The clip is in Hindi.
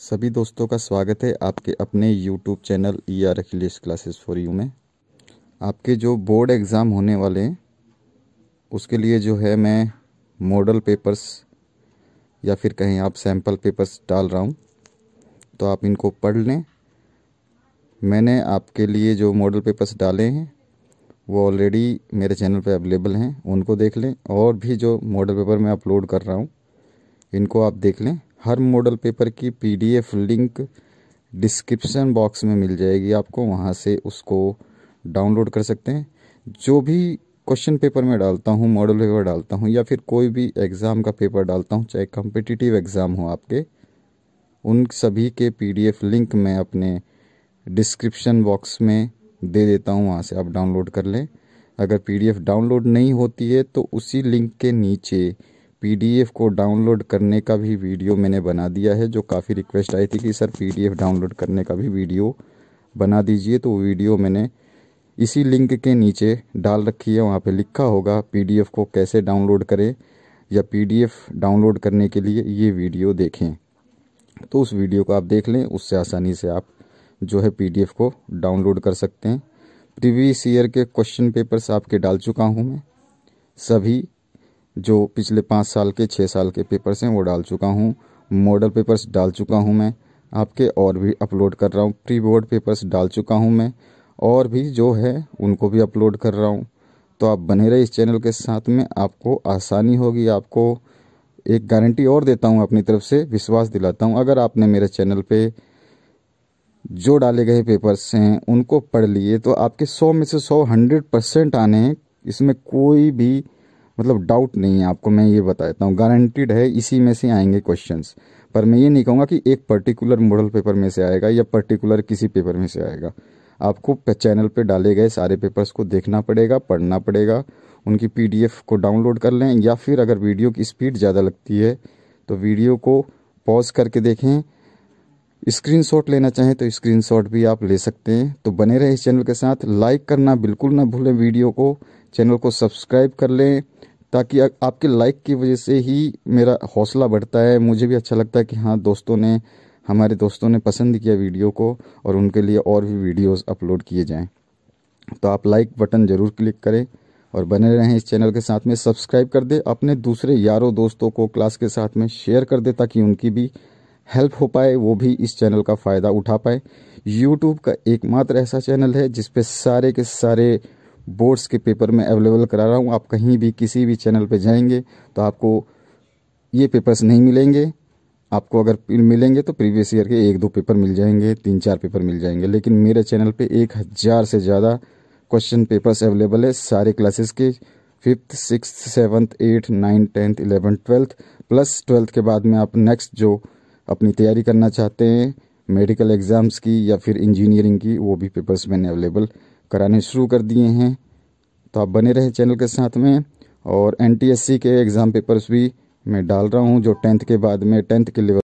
सभी दोस्तों का स्वागत है आपके अपने YouTube channel E R Akhilesh classes for you में। आपके जो बोर्ड एग्ज़ाम होने वाले हैं, उसके लिए जो है मैं मॉडल पेपर्स या फिर कहीं आप सैंपल पेपर्स डाल रहा हूँ तो आप इनको पढ़ लें। मैंने आपके लिए जो मॉडल पेपर्स डाले हैं, वो ऑलरेडी मेरे चैनल पे अवेलेबल हैं, उनको देख लें और भी जो मॉडल पेपर मैं अपलोड कर रहा हूँ, इनको आप देख लें। हर मॉडल पेपर की पीडीएफ लिंक डिस्क्रिप्शन बॉक्स में मिल जाएगी। आपको वहाँ से उसको डाउनलोड कर सकते हैं। जो भी क्वेश्चन पेपर में डालता हूँ मॉडल पेपर डालता हूँ, या फिर कोई भी एग्ज़ाम का पेपर डालता हूँ, चाहे कम्पिटिटिव एग्ज़ाम हो आपके, उन सभी के पीडीएफ लिंक मैं अपने डिस्क्रिप्शन बॉक्स में दे देता हूँ। वहाँ से आप डाउनलोड कर लें। अगर पीडीएफ डाउनलोड नहीं होती है तो उसी लिंक के नीचे पीडीएफ को डाउनलोड करने का भी वीडियो मैंने बना दिया है, जो काफ़ी रिक्वेस्ट आई थी कि सर पीडीएफ डाउनलोड करने का भी वीडियो बना दीजिए। तो वीडियो मैंने इसी लिंक के नीचे डाल रखी है, वहाँ पे लिखा होगा पीडीएफ को कैसे डाउनलोड करें या पीडीएफ डाउनलोड करने के लिए ये वीडियो देखें। तो उस वीडियो को आप देख लें, उससे आसानी से आप जो है पीडीएफ को डाउनलोड कर सकते हैं। प्रीवियस ईयर के क्वेश्चन पेपर्स आपके डाल चुका हूँ मैं। सभी जो पिछले पाँच साल के छः साल के पेपर्स हैं, वो डाल चुका हूँ। मॉडल पेपर्स डाल चुका हूँ मैं। आपके और भी अपलोड कर रहा हूँ। प्री बोर्ड पेपर्स डाल चुका हूँ मैं। और भी जो है, उनको भी अपलोड कर रहा हूँ। तो आप बने रहे इस चैनल के साथ में। आपको आसानी होगी। आपको एक गारंटी और देता हूँ अपनी तरफ़ से। विश्वास दिलाता हूँ। अगर आपने मेरे चैनल पे जो डाले गए पेपर्स हैं, उनको पढ़ लिए तो आपके सौ में से सौ हंड्रेड परसेंट आने हैं। इसमें कोई भी मतलब डाउट नहीं है आपको, मैं ये बता देता हूँ। गारंटीड है, इसी में से आएँगे क्वेश्चन पर मैं ये नहीं कहूँगा कि एक पर्टिकुलर मॉडल पेपर में से आएगा या पर्टिकुलर किसी पेपर में से आएगा। आपको चैनल पे डाले गए सारे पेपर्स को देखना पड़ेगा, पढ़ना पड़ेगा, उनकी पीडीएफ को डाउनलोड कर लें, या फिर अगर वीडियो की स्पीड ज़्यादा लगती है तो वीडियो को पॉज करके देखें। स्क्रीनशॉट लेना चाहें तो स्क्रीनशॉट भी आप ले सकते हैं। तो बने रहे इस चैनल के साथ। लाइक करना बिल्कुल ना भूलें वीडियो को। चैनल को सब्सक्राइब कर लें, ताकि आपके लाइक की वजह से ही मेरा हौसला बढ़ता है। मुझे भी अच्छा लगता है कि हाँ दोस्तों ने, हमारे दोस्तों ने पसंद किया वीडियो को और उनके लिए और भी वीडियोस अपलोड किए जाएँ। तो आप लाइक बटन ज़रूर क्लिक करें और बने रहें इस चैनल के साथ में। सब्सक्राइब कर दे, अपने दूसरे यारों दोस्तों को क्लास के साथ में शेयर कर दे, ताकि उनकी भी हेल्प हो पाए, वो भी इस चैनल का फ़ायदा उठा पाए। यूट्यूब का एकमात्र ऐसा चैनल है, जिसपे सारे के सारे बोर्ड्स के पेपर में अवेलेबल करा रहा हूँ। आप कहीं भी, किसी भी चैनल पे जाएँगे तो आपको ये पेपर्स नहीं मिलेंगे। आपको अगर मिलेंगे तो प्रीवियस ईयर के एक दो पेपर मिल जाएँगे, तीन चार पेपर मिल जाएँगे। लेकिन मेरे चैनल पे एक हज़ार से ज़्यादा क्वेश्चन पेपर्स अवेलेबल है सारे क्लासेस के। Fifth six seventh eight nine tenth eleven twelfth, plus twelfth के बाद में आप नेक्स्ट जो अपनी तैयारी करना चाहते हैं, मेडिकल एग्ज़ाम्स की या फिर इंजीनियरिंग की, वो भी पेपर्स मैंने अवेलेबल कराने शुरू कर दिए हैं। तो आप बने रहे चैनल के साथ में और एन के एग्ज़ाम पेपर्स भी मैं डाल रहा हूँ, जो टेंथ के बाद में टेंथ के लेवल